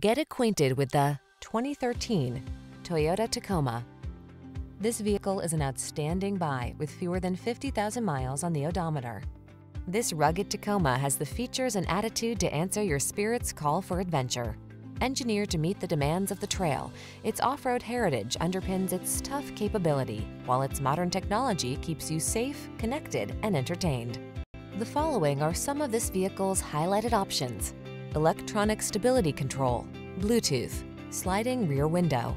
Get acquainted with the 2013 Toyota Tacoma. This vehicle is an outstanding buy with fewer than 50,000 miles on the odometer. This rugged Tacoma has the features and attitude to answer your spirit's call for adventure. Engineered to meet the demands of the trail, its off-road heritage underpins its tough capability, while its modern technology keeps you safe, connected, and entertained. The following are some of this vehicle's highlighted options. Electronic stability control, Bluetooth, sliding rear window,